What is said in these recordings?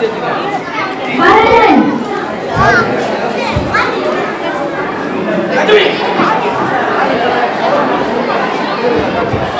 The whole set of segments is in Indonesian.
Come here.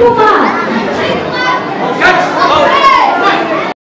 Кума!